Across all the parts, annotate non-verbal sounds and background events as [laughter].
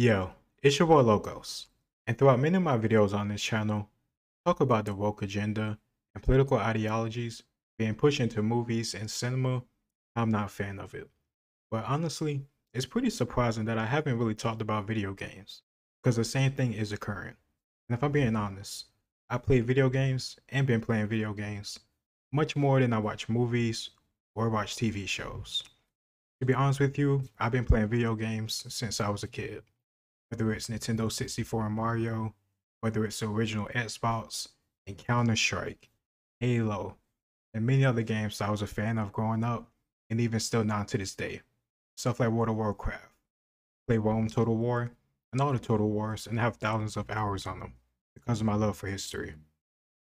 Yo, it's your boy Logos, and throughout many of my videos on this channel, talk about the woke agenda and political ideologies being pushed into movies and cinema. I'm not a fan of it. But honestly, it's pretty surprising that I haven't really talked about video games, because the same thing is occurring. And if I'm being honest, I play video games and been playing video games much more than I watch movies or watch TV shows. To be honest with you, I've been playing video games since I was a kid whether it's Nintendo 64 and Mario, whether it's the original Xbox and Counter Strike, Halo, and many other games I was a fan of growing up, and even still now to this day. Stuff like World of Warcraft, play Rome Total War, and all the Total Wars, and have thousands of hours on them because of my love for history.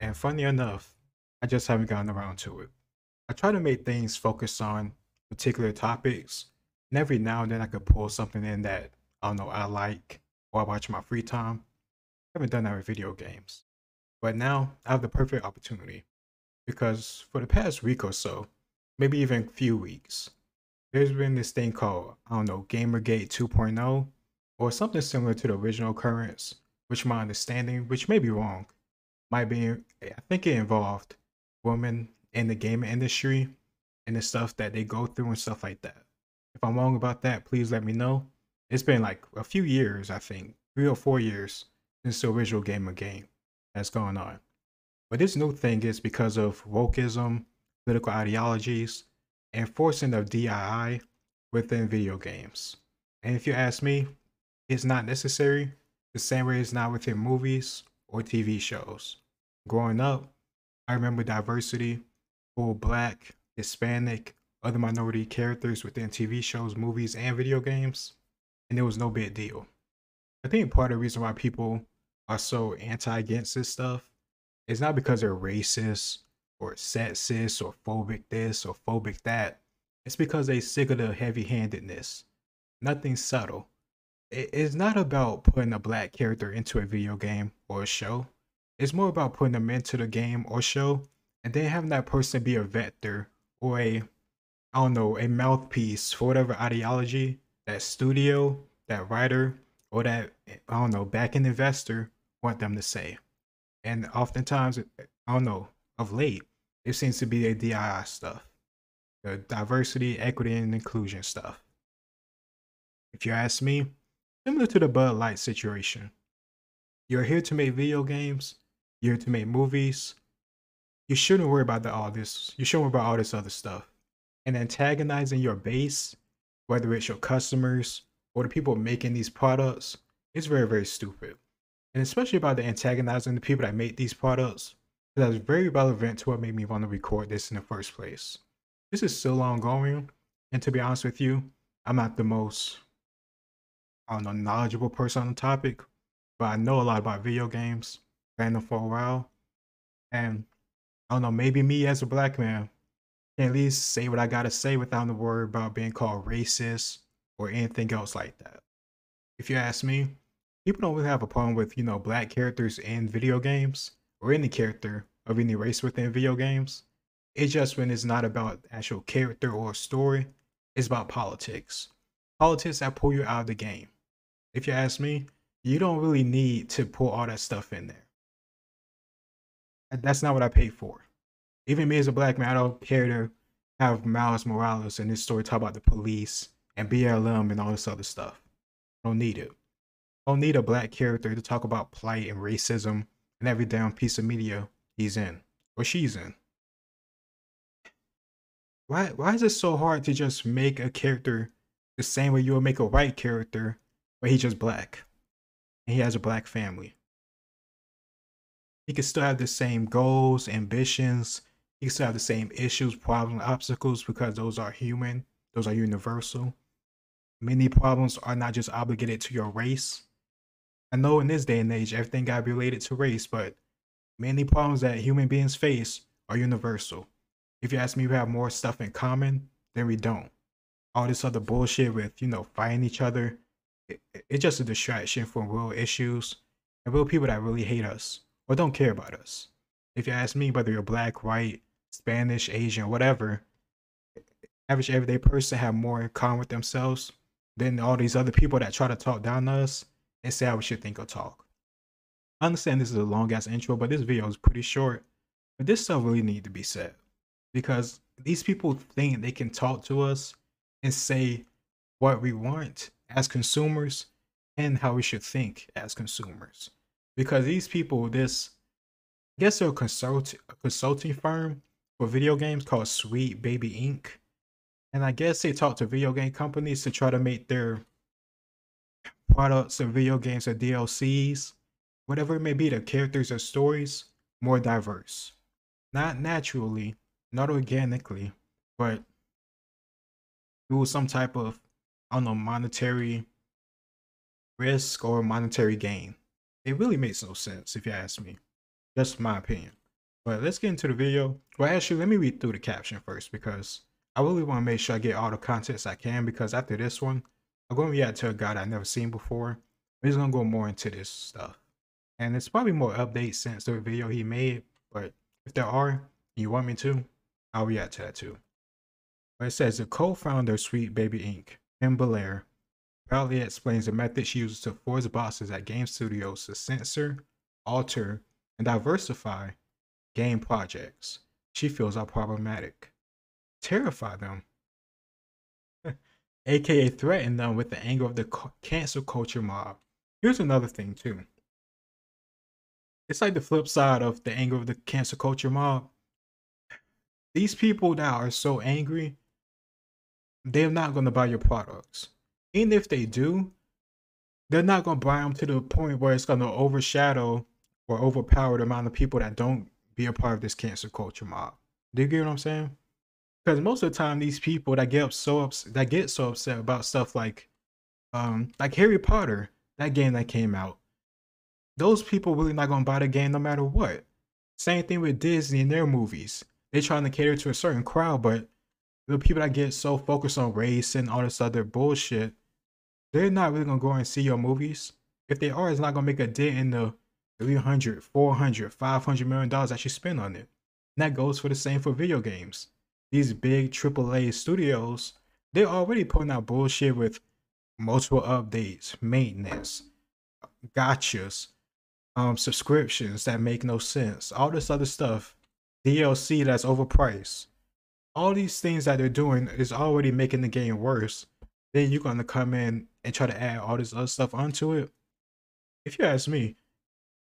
And funny enough, I just haven't gotten around to it. I try to make things focus on particular topics, and every now and then I could pull something in that I don't know, I like or I watch my free time. I haven't done that with video games. But now I have the perfect opportunity because for the past week or so, maybe even a few weeks, there's been this thing called, I don't know, Gamergate 2.0 or something similar to the original occurrence, which my understanding, which may be wrong, might be, I think it involved women in the gaming industry and the stuff that they go through and stuff like that. If I'm wrong about that, please let me know it's been like a few years, I think, three or four years since the original game of game has gone on. But this new thing is because of wokeism, political ideologies, and forcing of DEI within video games. And if you ask me, it's not necessary the same way it's not within movies or TV shows. Growing up, I remember diversity, full black, Hispanic, other minority characters within TV shows, movies, and video games and it was no big deal. I think part of the reason why people are so anti against this stuff is not because they're racist or sexist or phobic this or phobic that. It's because they sick of the heavy handedness. Nothing subtle. It's not about putting a black character into a video game or a show. It's more about putting them into the game or show and then having that person be a vector or a, I don't know, a mouthpiece for whatever ideology that studio, that writer, or that I don't know, back investor want them to say. And oftentimes, I don't know, of late, it seems to be a DEI stuff, the diversity, equity, and inclusion stuff. If you ask me, similar to the Bud Light situation, you're here to make video games, you're here to make movies. You shouldn't worry about the, all this. You shouldn't worry about all this other stuff. And antagonizing your base whether it's your customers or the people making these products, it's very, very stupid. And especially about the antagonizing the people that make these products, that's very relevant to what made me want to record this in the first place. This is still ongoing, and to be honest with you, I'm not the most, I don't know, knowledgeable person on the topic, but I know a lot about video games, playing them for a while, and I don't know, maybe me as a black man can at least say what I gotta say without the worry about being called racist or anything else like that. If you ask me, people don't really have a problem with, you know, black characters in video games or any character of any race within video games. It's just when it's not about actual character or story, it's about politics. Politics that pull you out of the game. If you ask me, you don't really need to pull all that stuff in there. That's not what I paid for even me as a black man, I don't care to have Miles Morales in this story talk about the police and BLM and all this other stuff. I don't need it. I don't need a black character to talk about plight and racism and every damn piece of media he's in or she's in. Why why is it so hard to just make a character the same way you would make a white character, but he's just black and he has a black family? He can still have the same goals, ambitions, you still have the same issues, problems, obstacles because those are human, those are universal. Many problems are not just obligated to your race. I know in this day and age, everything got related to race, but many problems that human beings face are universal. If you ask me, we have more stuff in common than we don't. All this other bullshit with, you know, fighting each other, it, it's just a distraction from real issues and real people that really hate us or don't care about us. If you ask me, whether you're black, white, Spanish, Asian, whatever, average everyday person have more in common with themselves than all these other people that try to talk down to us and say how we should think or talk. I understand this is a long ass intro, but this video is pretty short. But this stuff really need to be said because these people think they can talk to us and say what we want as consumers and how we should think as consumers. Because these people, this I guess they're a consult a consulting firm for video games called Sweet Baby Inc. And I guess they talk to video game companies to try to make their products and video games or DLCs, whatever it may be, the characters or stories, more diverse. Not naturally, not organically, but through some type of, I don't know, monetary risk or monetary gain. It really makes no sense if you ask me. Just my opinion. But let's get into the video. Well, actually, let me read through the caption first because I really want to make sure I get all the context I can because after this one, I'm going to react to a guy I've never seen before. He's going to go more into this stuff. And it's probably more updates since the video he made. But if there are, you want me to, I'll react to that too. But it says the co-founder of Sweet Baby Inc., Kim Belair, proudly explains the method she uses to force bosses at game studios to censor, alter, and diversify game projects she feels are problematic. Terrify them, [laughs] aka threaten them with the anger of the cancel culture mob. Here's another thing, too. It's like the flip side of the anger of the cancel culture mob. These people that are so angry, they're not going to buy your products. Even if they do, they're not going to buy them to the point where it's going to overshadow or overpower the amount of people that don't be a part of this cancel culture mob. Do you get what I'm saying? Because most of the time, these people that get so upset, that get so upset about stuff like, um, like Harry Potter, that game that came out, those people really not gonna buy the game no matter what. Same thing with Disney and their movies. They're trying to cater to a certain crowd, but the people that get so focused on race and all this other bullshit, they're not really gonna go and see your movies. If they are, it's not gonna make a dent in the 300, 400, 500 million dollars that you spend on it. And that goes for the same for video games. These big AAA studios, they're already putting out bullshit with multiple updates, maintenance, gotchas, um, subscriptions that make no sense, all this other stuff, DLC that's overpriced. All these things that they're doing is already making the game worse. Then you're gonna come in and try to add all this other stuff onto it. If you ask me,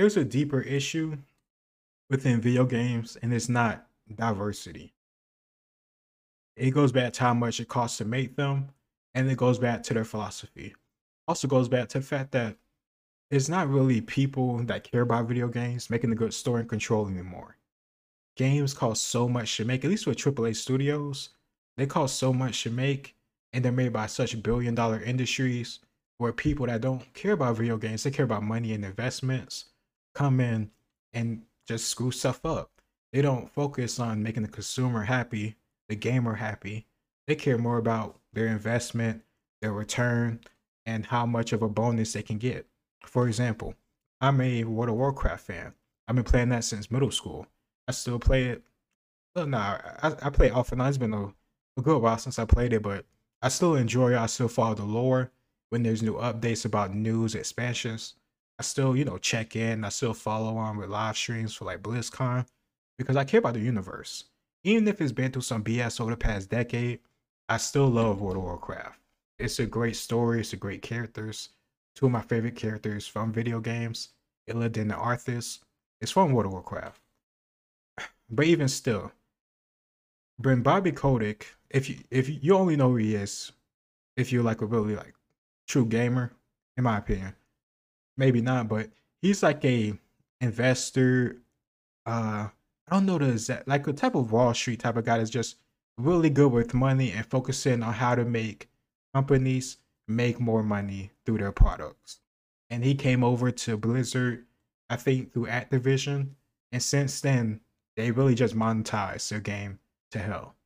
there's a deeper issue within video games, and it's not diversity. It goes back to how much it costs to make them, and it goes back to their philosophy. Also goes back to the fact that it's not really people that care about video games making a good story and control anymore. Games cost so much to make, at least with AAA studios, they cost so much to make, and they're made by such billion dollar industries where people that don't care about video games, they care about money and investments, come in and just screw stuff up. They don't focus on making the consumer happy, the gamer happy. They care more about their investment, their return, and how much of a bonus they can get. For example, I'm a World of Warcraft fan. I've been playing that since middle school. I still play it. Well, nah, I, I play off and on. It's been a, a good while since I played it, but I still enjoy it. I still follow the lore when there's new updates about news, expansions. I still, you know, check in. I still follow on with live streams for like BlizzCon because I care about the universe. Even if it's been through some BS over the past decade, I still love World of Warcraft. It's a great story. It's a great characters. Two of my favorite characters from video games, Illidan and Arthas, is from World of Warcraft. [sighs] But even still, when Bobby Kotick, if you if you only know who he is, if you're like a really like true gamer, in my opinion, maybe not, but he's like a investor. Uh, I don't know the exact like a type of Wall Street type of guy that's just really good with money and focusing on how to make companies make more money through their products. And he came over to Blizzard, I think through Activision, and since then they really just monetized their game to hell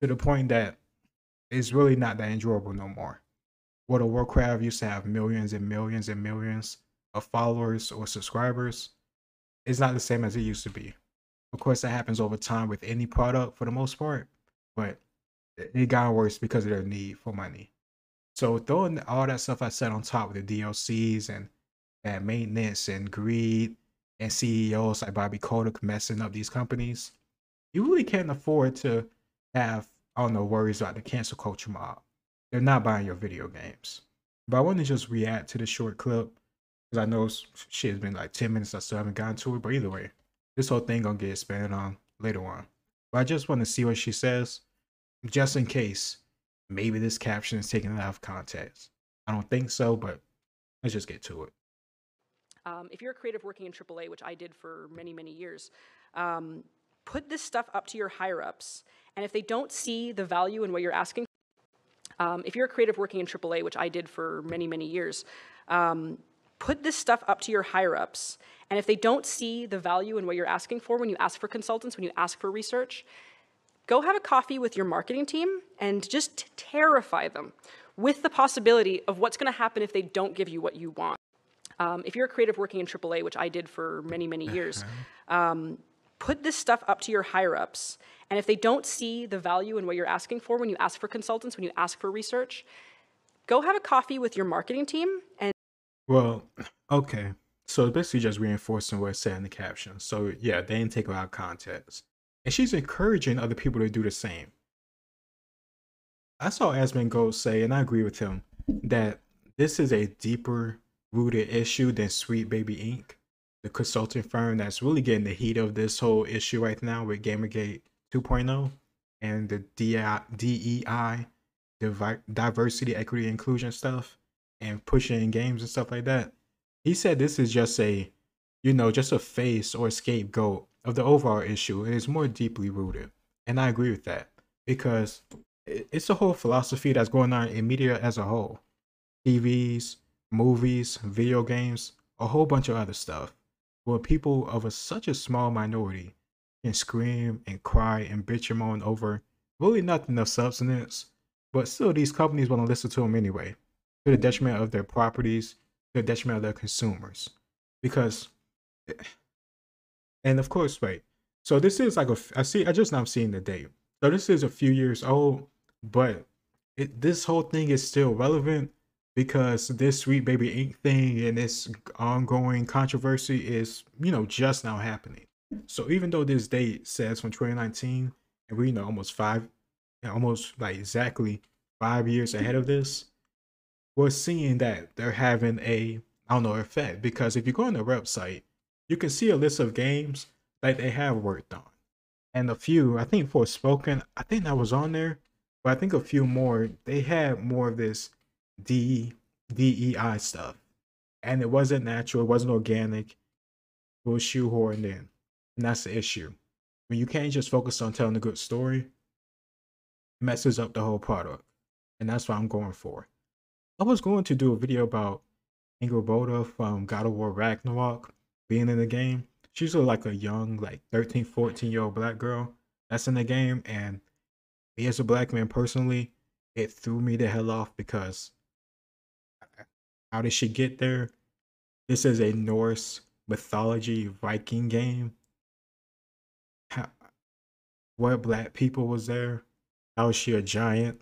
to the point that it's really not that enjoyable no more. World of Warcraft used to have millions and millions and millions of followers or subscribers. It's not the same as it used to be. Of course, that happens over time with any product for the most part, but it got worse because of their need for money. So throwing all that stuff I said on top of the DLCs and and maintenance and greed and CEOs like Bobby Kotick messing up these companies, you really can't afford to have I don't know worries about the cancel culture mob. They're not buying your video games. But I want to just react to the short clip because I know shit has been like 10 minutes. I still haven't gotten to it. But either way, this whole thing gonna get expanded on later on. But I just want to see what she says, just in case maybe this caption is taken out of context. I don't think so, but let's just get to it. Um, if you're a creative working in AAA, which I did for many, many years, um, put this stuff up to your higher ups. And if they don't see the value in what you're asking, um, if you're a creative working in AAA, which I did for many, many years, um, put this stuff up to your higher ups. And if they don't see the value in what you're asking for when you ask for consultants, when you ask for research, go have a coffee with your marketing team and just terrify them with the possibility of what's going to happen if they don't give you what you want. Um, if you're a creative working in AAA, which I did for many, many years, [laughs] um, put this stuff up to your higher ups. And if they don't see the value in what you're asking for when you ask for consultants, when you ask for research, go have a coffee with your marketing team and well, okay. So basically just reinforcing what it said in the caption. So yeah, they didn't take it out of context. And she's encouraging other people to do the same. I saw Asmongold say, and I agree with him, that this is a deeper rooted issue than Sweet Baby Inc., the consulting firm that's really getting the heat of this whole issue right now with Gamergate 2.0 and the DEI, diversity, equity, inclusion stuff and pushing games and stuff like that. He said this is just a, you know, just a face or scapegoat of the overall issue. It is more deeply rooted. And I agree with that because it's a whole philosophy that's going on in media as a whole TVs, movies, video games, a whole bunch of other stuff where people of a, such a small minority can scream and cry and bitch and moan over really nothing of substance, but still these companies want to listen to them anyway to the detriment of their properties, to the detriment of their consumers. Because, eh, and of course, wait. So this is like a, I see, I just now seeing the date. So this is a few years old, but it, this whole thing is still relevant because this Sweet Baby Inc thing and this ongoing controversy is, you know, just now happening. So even though this date says from 2019, and we you know almost five, almost like exactly five years ahead of this, we're seeing that they're having a I don't know effect because if you go on their website, you can see a list of games that they have worked on, and a few I think Forspoken I think that was on there, but I think a few more they had more of this D DEI stuff, and it wasn't natural, it wasn't organic, it was shoehorned in, and that's the issue. When you can't just focus on telling a good story, it messes up the whole product, and that's what I'm going for. I was going to do a video about Angrboda from God of War Ragnarok being in the game. She's like a young, like 13, 14 year old black girl that's in the game. And me as a black man personally, it threw me the hell off because how did she get there? This is a Norse mythology Viking game. How, what black people was there? How is she a giant?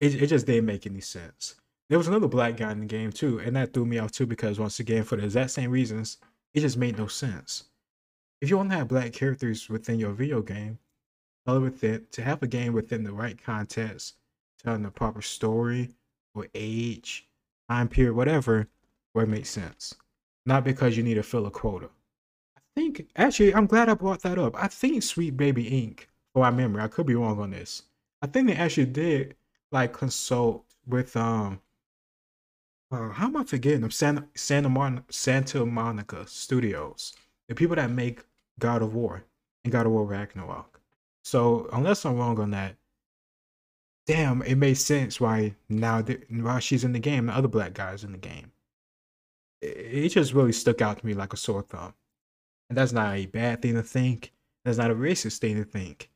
it, it just didn't make any sense. There was another black guy in the game too, and that threw me off too because once again, for the exact same reasons, it just made no sense. If you want to have black characters within your video game, tell with it to have a game within the right context, telling the proper story or age, time period, whatever, where it makes sense. Not because you need to fill a quota. I think actually I'm glad I brought that up. I think Sweet Baby Inc. for my memory, I could be wrong on this. I think they actually did like consult with um uh, how am I forgetting them? Santa Santa Mon- Santa Monica Studios, the people that make God of War and God of War Ragnarok. So unless I'm wrong on that, damn, it made sense why now why she's in the game, the other black guys in the game. It, it just really stuck out to me like a sore thumb, and that's not a bad thing to think. That's not a racist thing to think.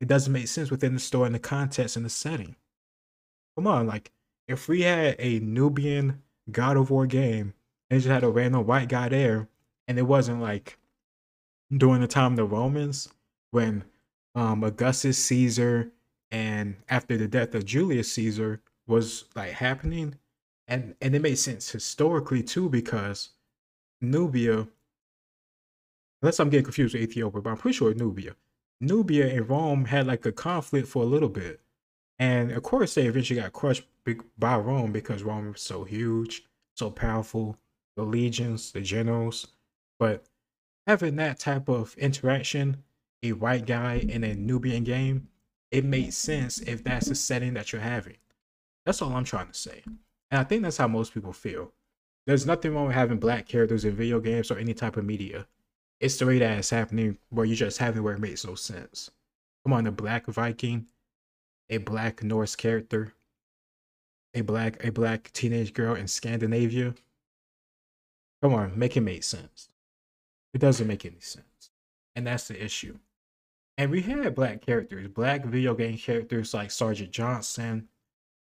It doesn't make sense within the story and the context and the setting. Come on, like if we had a Nubian God of War game and just had a random white guy there, and it wasn't like during the time of the Romans when um, Augustus Caesar and after the death of Julius Caesar was like happening, and and it made sense historically too because Nubia, unless I'm getting confused with Ethiopia, but I'm pretty sure Nubia. Nubia and Rome had like a conflict for a little bit. And of course, they eventually got crushed by Rome because Rome was so huge, so powerful, the legions, the generals. But having that type of interaction, a white guy in a Nubian game, it makes sense if that's the setting that you're having. That's all I'm trying to say. And I think that's how most people feel. There's nothing wrong with having black characters in video games or any type of media. It's the way that it's happening where you just have it where it makes no sense. Come on, a black Viking, a black Norse character, a black a black teenage girl in Scandinavia. Come on, make it make sense. It doesn't make any sense. And that's the issue. And we had black characters, black video game characters like Sergeant Johnson,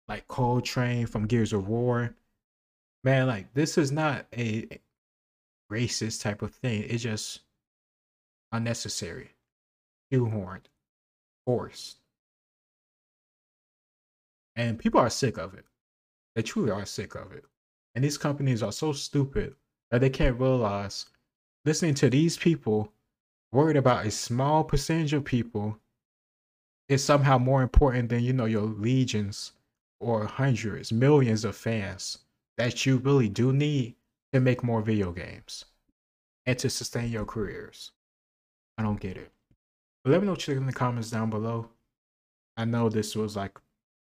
like Cole Train from Gears of War. Man, like this is not a racist type of thing. It's just unnecessary, shoehorned, forced. And people are sick of it. They truly are sick of it. And these companies are so stupid that they can't realize listening to these people worried about a small percentage of people is somehow more important than you know your legions or hundreds, millions of fans that you really do need to make more video games and to sustain your careers. I don't get it. But let me know what you think in the comments down below. I know this was like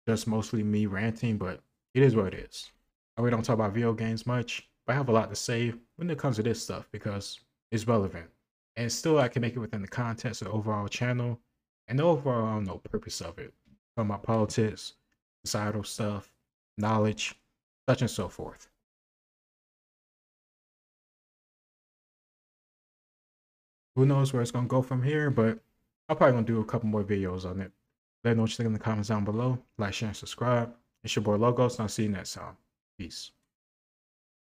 just mostly me ranting, but it is what it is. I really don't talk about video games much, but I have a lot to say when it comes to this stuff because it's relevant. And still I can make it within the context of the overall channel and the overall I don't know, purpose of it. Talking my politics, societal stuff, knowledge, such and so forth. Who knows where it's gonna go from here, but I'm probably gonna do a couple more videos on it. Let me know what you think in the comments down below. Like, share, and subscribe. It's your boy Logos, and I'll see you next time. Peace.